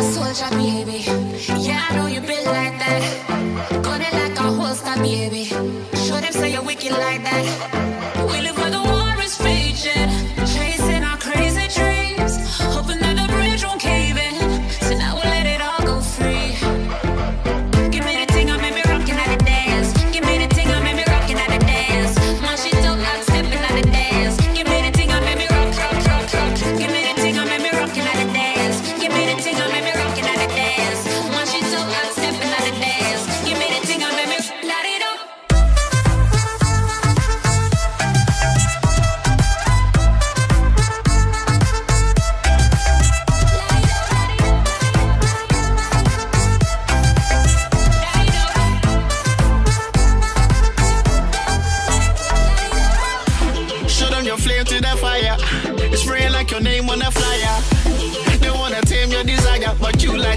a baby. Yeah, I know you been like that. Gunning like a superstar baby. Show them, say you're wicked like that. We live turn your flame to the fire. It's spraying like your name on a flyer. They wanna tame your desire, but you like.